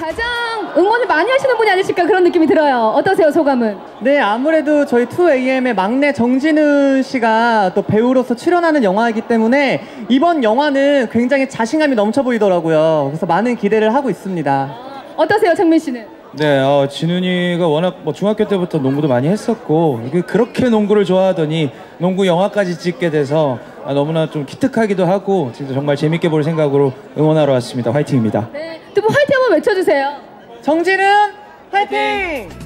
가장 응원을 많이 하시는 분이 아니실까 그런 느낌이 들어요. 어떠세요, 소감은? 네, 아무래도 저희 2AM의 막내 정진우 씨가 또 배우로서 출연하는 영화이기 때문에 이번 영화는 굉장히 자신감이 넘쳐 보이더라고요. 그래서 많은 기대를 하고 있습니다. 어떠세요, 정민 씨는? 네, 어, 진훈이가 워낙 뭐 중학교 때부터 농구도 많이 했었고 그- 그렇게 농구를 좋아하더니 농구 영화까지 찍게 돼서 아, 너무나 좀 기특하기도 하고 진짜 정말 재밌게 볼 생각으로 응원하러 왔습니다. 화이팅입니다. 네, 두 분 화이팅 외쳐주세요. 정진우 화이팅!